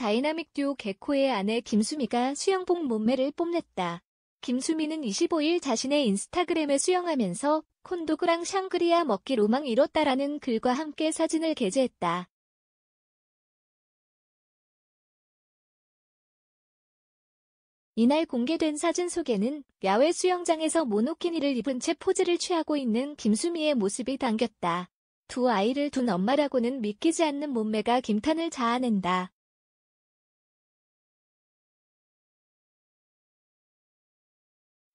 다이나믹 듀오 개코의 아내 김수미가 수영복 몸매를 뽐냈다. 김수미는 25일 자신의 인스타그램에 수영하면서 corn dog랑 샹그리아 먹기 로망 이뤘다라는 글과 함께 사진을 게재했다. 이날 공개된 사진 속에는 야외 수영장에서 모노키니를 입은 채 포즈를 취하고 있는 김수미의 모습이 담겼다. 두 아이를 둔 엄마라고는 믿기지 않는 몸매가 김탄을 자아낸다.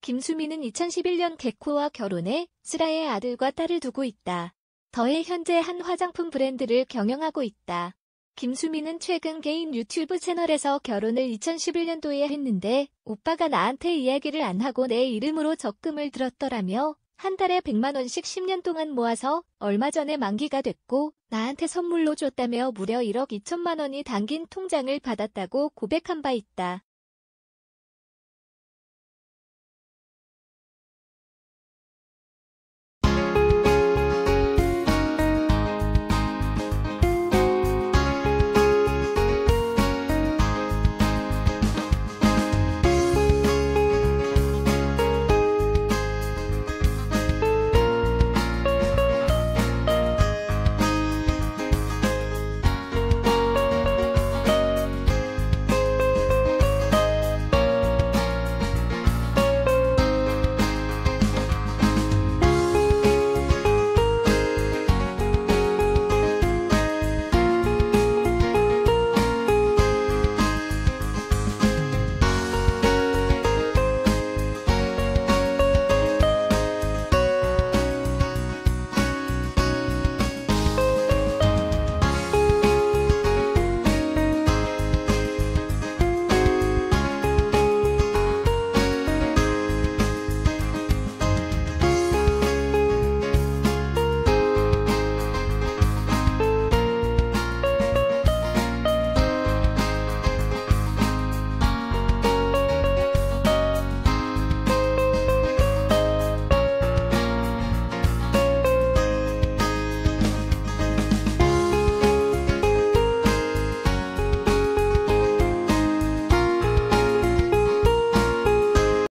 김수미는 2011년 개코와 결혼해 슬아의 아들과 딸을 두고 있다. 더해 현재 한 화장품 브랜드를 경영하고 있다. 김수미는 최근 개인 유튜브 채널에서 결혼을 2011년도에 했는데 오빠가 나한테 이야기를 안 하고 내 이름으로 적금을 들었더라며 한 달에 100만원씩 10년 동안 모아서 얼마 전에 만기가 됐고 나한테 선물로 줬다며 무려 1억 2천만원이 담긴 통장을 받았다고 고백한 바 있다.